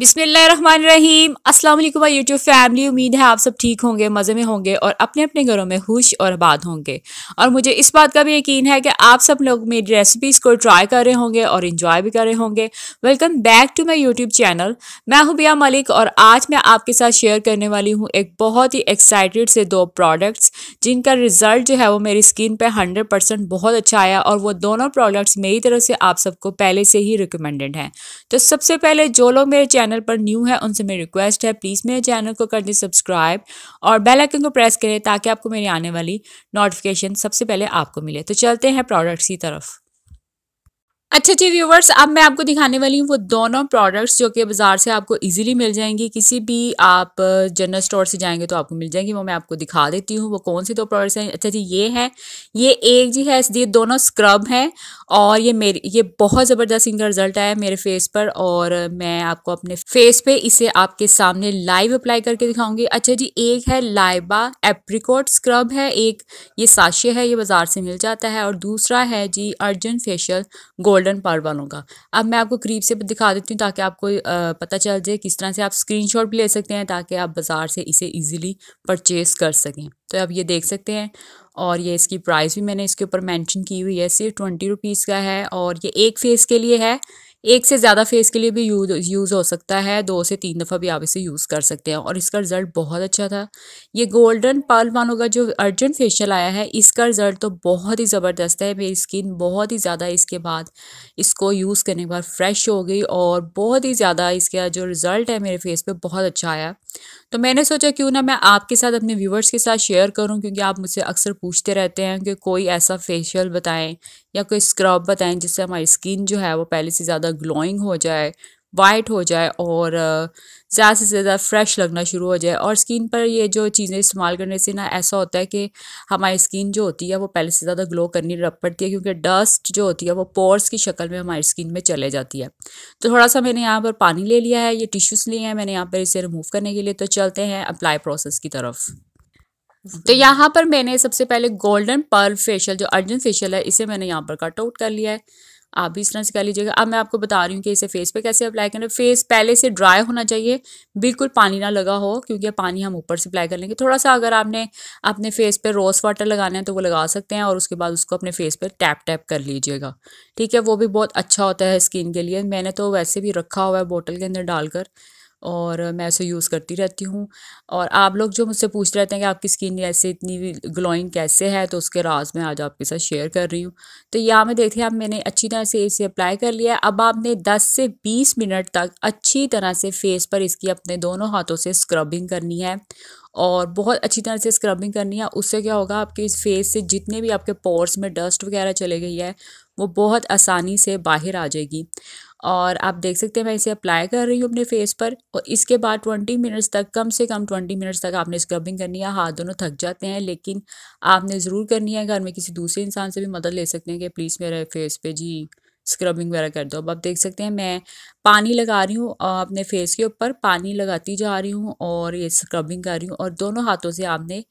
अस्सलाम वालेकुम YouTube family. उम्मीद है आप सब ठीक होंगे, मज़े में होंगे और अपने अपने घरों में खुश और आबाद होंगे। और मुझे इस बात का भी यकीन है कि आप सब लोग मेरी रेसिपीज़ को ट्राई कर रहे होंगे और इन्जॉय भी कर रहे होंगे। Welcome back to my YouTube channel मैं हूँ बिया मलिक और आज मैं आपके साथ शेयर करने वाली हूँ एक बहुत ही एक्साइटेड से दो प्रोडक्ट्स जिनका रिज़ल्ट जो है वो मेरी स्किन पर हंड्रेड बहुत अच्छा आया और वो दोनों प्रोडक्ट्स मेरी तरफ़ से आप सबको पहले से ही रिकमेंडेड हैं। तो सबसे पहले जो लोग मेरे चैनल चैनल पर न्यू है, उनसे मेरी रिक्वेस्ट है, प्लीज़ मेरे चैनल को कर दें सब्सक्राइब और बेल आइकन को प्रेस करें ताकि आपको मेरी आने वाली नोटिफिकेशन सबसे पहले आपको मिले। तो चलते हैं प्रोडक्ट्स की तरफ़। अच्छा जी व्यूवर्स अब मैं आपको दिखाने वाली हूँ वो दोनों प्रोडक्ट्स जो कि बाज़ार से आपको इजीली मिल जाएँगी। किसी भी आप जनरल स्टोर से जाएँगे तो आपको मिल जाएँगी, वो मैं आपको दिखा देती हूँ। वो कौन से दो प्रोडक्ट्स हैं? अच्छा जी, ये है। ये एक जी है, ये दोनों स्क्रब हैं और ये मेरी, ये बहुत ज़बरदस्त इनका रिज़ल्ट आया मेरे फेस पर और मैं आपको अपने फेस पे इसे आपके सामने लाइव अप्लाई करके दिखाऊँगी। अच्छा जी, एक है लाइबा एप्रिकोट स्क्रब है, एक ये साशे है, ये बाज़ार से मिल जाता है और दूसरा है जी अर्जन फेशियल गोल्ड गोल्डन पार वालों का। अब मैं आपको करीब से दिखा देती हूँ ताकि आपको पता चल जाए किस तरह से आप स्क्रीनशॉट भी ले सकते हैं ताकि आप बाज़ार से इसे इजीली परचेज़ कर सकें। तो आप ये देख सकते हैं और ये इसकी प्राइस भी मैंने इसके ऊपर मेंशन की हुई है। सिर्फ़ ट्वेंटी रुपीज़ का है और ये एक फेस के लिए है। एक से ज़्यादा फेस के लिए भी यूज़ यूज़ हो सकता है, दो से तीन दफ़ा भी आप इसे यूज़ कर सकते हैं और इसका रिज़ल्ट बहुत अच्छा था। ये गोल्डन पल वालों का जो अर्जेंट फेशियल आया है, इसका रिज़ल्ट तो बहुत ही ज़बरदस्त है। मेरी स्किन बहुत ही ज़्यादा इसके बाद इसको यूज़ करने के बाद फ्रेश हो गई और बहुत ही ज़्यादा इसका जो रिज़ल्ट है मेरे फेस पर बहुत अच्छा आया। तो मैंने सोचा क्यों ना मैं आपके साथ अपने व्यूवर्स के साथ शेयर करूँ, क्योंकि आप मुझसे अक्सर पूछते रहते हैं कि कोई ऐसा फेशियल बताएँ या कोई स्क्रब बताएँ जिससे हमारी स्किन जो है वो पहले से ज़्यादा ग्लोइंग हो जाए वाइट हो जाए और ज़्यादा से ज़्यादा फ्रेश लगना शुरू हो जाए। और स्किन पर ये जो चीज़ें इस्तेमाल करने से ना ऐसा होता है कि हमारी स्किन जो होती है वो पहले से ज़्यादा ग्लो करनी रख पड़ती है क्योंकि डस्ट जो होती है वो पोर्स की शक्ल में हमारी स्किन में चले जाती है। तो थोड़ा सा मैंने यहाँ पर पानी ले लिया है ये टिश्यूज़ लिए हैं मैंने यहाँ पर इसे रिमूव करने के लिए। तो चलते हैं अप्लाई प्रोसेस की तरफ़। तो यहाँ पर मैंने सबसे पहले गोल्डन पर्ल फेशियल जो अर्जन फेशियल है इसे मैंने यहाँ पर कट आउट कर लिया है। आप भी इस तरह से कर लीजिएगा। अब मैं आपको बता रही हूँ कि इसे फेस पे कैसे अप्लाई करें। फेस पहले से ड्राई होना चाहिए। बिल्कुल पानी ना लगा हो, क्योंकि पानी हम ऊपर से अप्लाई कर लेंगे। थोड़ा सा अगर आपने अपने फेस पे रोज़ वाटर लगाना है तो वो लगा सकते हैं और उसके बाद उसको अपने फेस पर टैप टैप कर लीजिएगा। ठीक है, वो भी बहुत अच्छा होता है स्किन के लिए। मैंने तो वैसे भी रखा हुआ है बोतल के अंदर डालकर। और मैं ऐसे यूज़ करती रहती हूँ। और आप लोग जो मुझसे पूछ रहते हैं कि आपकी स्किन ऐसे इतनी ग्लोइंग कैसे है तो उसके राज में आज आपके साथ शेयर कर रही हूँ। तो यहाँ में देखिए आप, मैंने अच्छी तरह से इसे अप्लाई कर लिया है। अब आपने 10 से 20 मिनट तक अच्छी तरह से फेस पर इसकी अपने दोनों हाथों से स्क्रबिंग करनी है। और बहुत अच्छी तरह से स्क्रबिंग करनी है। उससे क्या होगा, आपके इस फेस से जितने भी आपके पोर्स में डस्ट वगैरह चले गई है वो बहुत आसानी से बाहर आ जाएगी। और आप देख सकते हैं मैं इसे अप्लाई कर रही हूँ अपने फेस पर और इसके बाद ट्वेंटी मिनट्स तक, कम से कम ट्वेंटी मिनट्स तक आपने स्क्रबिंग करनी है। हाथ दोनों थक जाते हैं, लेकिन आपने ज़रूर करनी है। घर में किसी दूसरे इंसान से भी मदद ले सकते हैं कि प्लीज़ मेरे फेस पे जी। स्क्रबिंग वगैरह कर दो। अब आप देख सकते हैं, मैं पानी लगा रही हूँ अपने फेस के ऊपर पानी लगाती जा रही हूँ और ये स्क्रबिंग कर रही हूँ और दोनों हाथों से आपने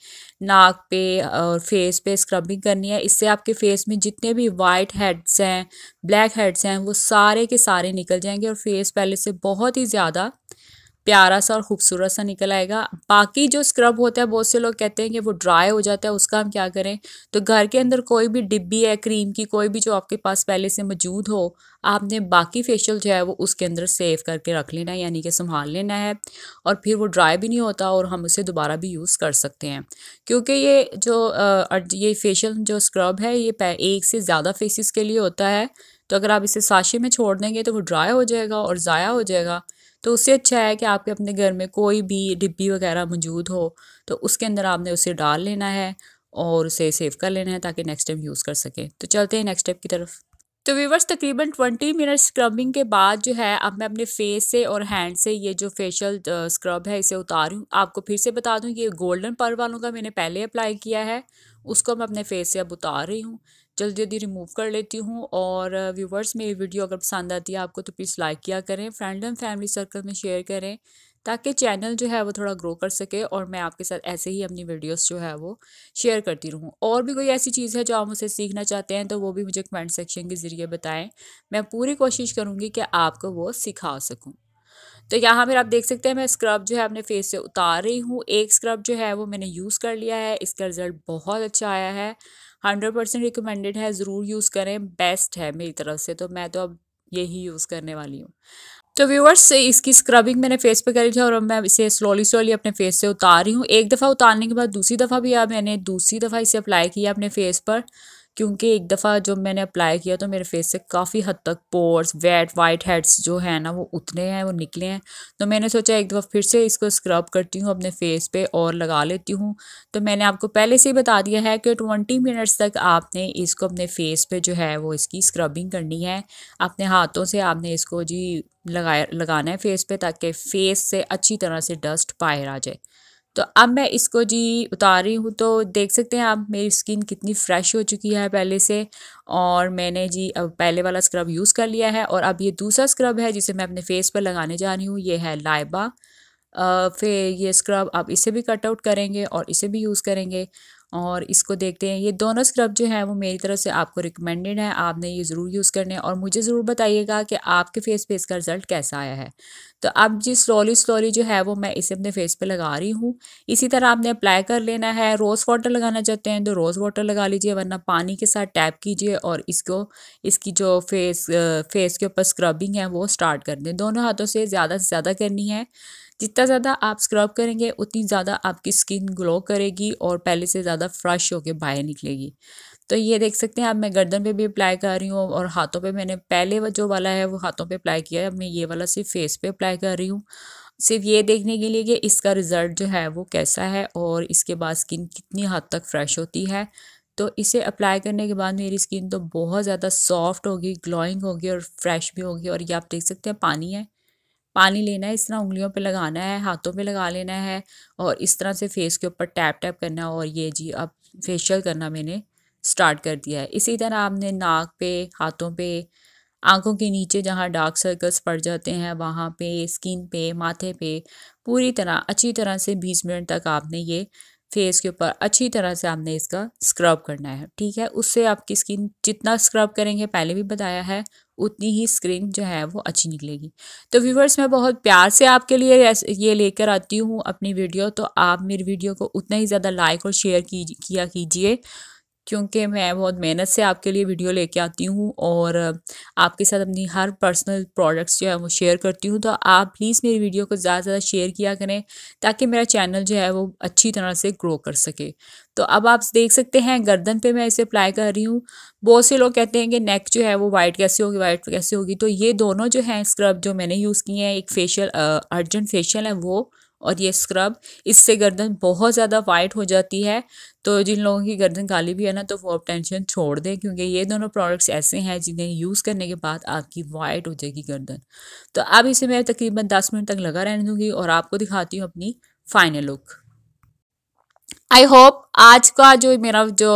नाक पे और फेस पे स्क्रबिंग करनी है। इससे आपके फेस में जितने भी वाइट हेड्स हैं ब्लैक हेड्स हैं, वो सारे के सारे निकल जाएँगे और फेस पहले से बहुत ही ज़्यादा प्यारा सा और खूबसूरत सा निकल आएगा। बाकी जो स्क्रब होता है, बहुत से लोग कहते हैं कि वो ड्राई हो जाता है, उसका हम क्या करें? तो घर के अंदर कोई भी डिब्बी है क्रीम की कोई भी जो आपके पास पहले से मौजूद हो, आपने बाकी फेशियल जो है वो उसके अंदर सेव करके रख लेना है, यानी कि संभाल लेना है और फिर वो ड्राई भी नहीं होता और हम उसे दोबारा भी यूज़ कर सकते हैं। क्योंकि ये जो ये फेशियल जो स्क्रब है, ये एक से ज़्यादा फेसिस के लिए होता है। तो अगर आप इसे साशे में छोड़ देंगे तो वो ड्राई हो जाएगा और ज़ाया हो जाएगा। तो उससे अच्छा है कि आपके अपने घर में कोई भी डिब्बी वगैरह मौजूद हो तो उसके अंदर आपने उसे डाल लेना है और उसे सेव कर लेना है ताकि नेक्स्ट टाइम यूज़ कर सकें। तो चलते हैं नेक्स्ट स्टेप की तरफ़। तो व्यूवर्स तकरीबन 20 मिनट स्क्रबिंग के बाद जो है, अब मैं अपने फेस से और हैंड से ये जो फेशियल स्क्रब है, इसे उतार हूँ। आपको फिर से बता दूँ, ये गोल्डन पर वालों का मैंने पहले अप्लाई किया है, उसको मैं अपने फेस से अब उतार रही हूँ। जल्दी जल्दी रिमूव कर लेती हूँ और व्यूवर्स मेरी वीडियो अगर पसंद आती है आपको तो प्लीज़ लाइक किया करें। फ्रेंड एंड फैमिली सर्कल में शेयर करें। ताकि चैनल जो है वो थोड़ा ग्रो कर सके और मैं आपके साथ ऐसे ही अपनी वीडियोस जो है वो शेयर करती रहूँ। और भी कोई ऐसी चीज़ है जो आप मुझसे सीखना चाहते हैं तो वो भी मुझे कमेंट सेक्शन के ज़रिए बताएँ। मैं पूरी कोशिश करूँगी कि आपको वो सिखा सकूँ। तो यहाँ पर आप देख सकते हैं, मैं स्क्रब जो है अपने फेस से उतार रही हूँ। एक स्क्रब जो है वो मैंने यूज़ कर लिया है, इसका रिज़ल्ट बहुत अच्छा आया है। हंड्रेड परसेंट रिकमेंडेड है, ज़रूर यूज़ करें, बेस्ट है मेरी तरफ़ से तो मैं तो अब यही यूज़ करने वाली हूँ। तो व्यूअर्स से इसकी स्क्रबिंग मैंने फेस पे करी थी और मैं इसे स्लोली स्लोली अपने फेस से उतार रही हूँ। एक दफ़ा उतारने के बाद दूसरी दफ़ा भी मैंने दूसरी दफ़ा इसे अप्लाई किया अपने फेस पर। क्योंकि एक दफ़ा जब मैंने अप्लाई किया तो मेरे फेस से काफ़ी हद तक पोर्स वेट वाइट हेड्स जो है ना, वो उतने हैं, वो निकले हैं। तो मैंने सोचा एक दफ़ा फिर से इसको स्क्रब करती हूँ, अपने फेस पे और लगा लेती हूँ। तो मैंने आपको पहले से ही बता दिया है कि ट्वेंटी मिनट्स तक आपने इसको अपने फेस पे जो है, वो इसकी स्क्रबिंग करनी है। अपने हाथों से आपने इसको जी लगाया, लगाना है फेस पे ताकि फेस से अच्छी तरह से डस्ट बाहर आ जाए। तो अब मैं इसको जी उतार रही हूँ तो देख सकते हैं आप मेरी स्किन कितनी फ्रेश हो चुकी है पहले से और मैंने जी अब पहले वाला स्क्रब यूज़ कर लिया है और अब ये दूसरा स्क्रब है जिसे मैं अपने फेस पर लगाने जा रही हूँ, ये है लाइबा। फिर ये स्क्रब आप इसे भी कट आउट करेंगे और इसे भी यूज़ करेंगे और इसको देखते हैं, ये दोनों स्क्रब जो है वो मेरी तरफ़ से आपको रिकमेंडेड है, आपने ये ज़रूर यूज़ करने और मुझे ज़रूर बताइएगा कि आपके फेस पे इसका रिज़ल्ट कैसा आया है। तो अब जी स्लोली स्लोली जो है वो मैं इसे अपने फेस पे लगा रही हूँ। इसी तरह आपने अप्लाई कर लेना है रोज़ वाटर लगाना चाहते हैं तो रोज़ वाटर लगा लीजिए, वरना पानी के साथ टैप कीजिए और इसको, इसकी जो फेस फेस के ऊपर स्क्रबिंग है वो स्टार्ट कर दें। दोनों हाथों से ज़्यादा से ज़्यादा करनी है। जितना ज़्यादा आप स्क्रब करेंगे, उतनी ज़्यादा आपकी स्किन ग्लो करेगी और पहले से ज़्यादा फ्रेश होकर बाहर निकलेगी। तो ये देख सकते हैं, अब मैं गर्दन पे भी अप्लाई कर रही हूँ और हाथों पे मैंने पहले जो वाला है, वो हाथों पे अप्लाई किया है। अब मैं ये वाला सिर्फ़ फेस पे अप्लाई कर रही हूँ। सिर्फ़ ये देखने के लिए कि इसका रिज़ल्ट जो है, वो कैसा है और इसके बाद स्किन कितनी हद तक फ्रेश होती है। तो इसे अप्लाई करने के बाद मेरी स्किन तो बहुत ज़्यादा सॉफ्ट होगी ग्लोइंग होगी और फ्रेश भी होगी और ये आप देख सकते हैं, पानी है। पानी लेना है, इस तरह उंगलियों पे लगाना है, हाथों पे लगा लेना है और इस तरह से फेस के ऊपर टैप टैप करना है और ये जी, अब फेशियल करना मैंने। स्टार्ट कर दिया है। इसी तरह आपने नाक पे, हाथों पे, आँखों के नीचे जहाँ डार्क सर्कल्स पड़ जाते हैं, वहाँ पे स्किन पे, माथे पे, पूरी तरह, अच्छी तरह से बीस मिनट तक आपने ये फेस के ऊपर, अच्छी तरह से आपने इसका स्क्रब करना है। ठीक है? उससे आपकी स्किन जितना स्क्रब करेंगे, पहले भी बताया है, उतनी ही स्क्रीन जो है वो अच्छी निकलेगी। तो व्यूवर्स मैं बहुत प्यार से आपके लिए ये लेकर आती हूँ अपनी वीडियो तो आप मेरी वीडियो को उतना ही ज़्यादा लाइक और शेयर की किया कीजिए। क्योंकि मैं बहुत मेहनत से आपके लिए वीडियो लेके आती हूँ और आपके साथ अपनी हर पर्सनल प्रोडक्ट्स जो है वो शेयर करती हूँ। तो आप प्लीज़ मेरी वीडियो को ज़्यादा से ज़्यादा शेयर किया करें ताकि मेरा चैनल जो है वो अच्छी तरह से ग्रो कर सके। तो अब आप देख सकते हैं गर्दन पे मैं इसे अप्लाई कर रही हूँ। बहुत से लोग कहते हैं कि नेक जो है वो वाइट कैसे होगी वाइट कैसे होगी। तो ये दोनों जो हैं स्क्रब जो मैंने यूज़ किए हैं, एक फेशियल अर्जेंट फेशियल है वो। और ये स्क्रब इससे गर्दन बहुत ज़्यादा वाइट हो जाती है। तो जिन लोगों की गर्दन काली भी है ना तो वो अब टेंशन छोड़ दें, क्योंकि ये दोनों प्रोडक्ट्स ऐसे हैं जिन्हें यूज़ करने के बाद आपकी वाइट हो जाएगी गर्दन। तो अब इसे मैं तकरीबन दस मिनट तक लगा रहने दूँगी और आपको दिखाती हूँ अपनी फाइनल लुक आई होप आज का जो मेरा जो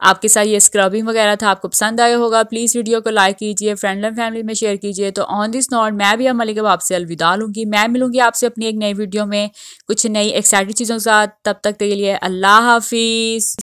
आपके साथ ये स्क्रबिंग वगैरह था, आपको पसंद आया होगा। प्लीज़ वीडियो को लाइक कीजिए फ्रेंड एंड फैमिली में शेयर कीजिए। तो ऑन दिस नॉट मैं भी अमल के आपसे अलविदा लूँगी। मैं मिलूँगी आपसे अपनी एक नई वीडियो में कुछ नई एक्साइटेड चीज़ों के साथ। तब तक के लिए अल्लाह हाफिज़।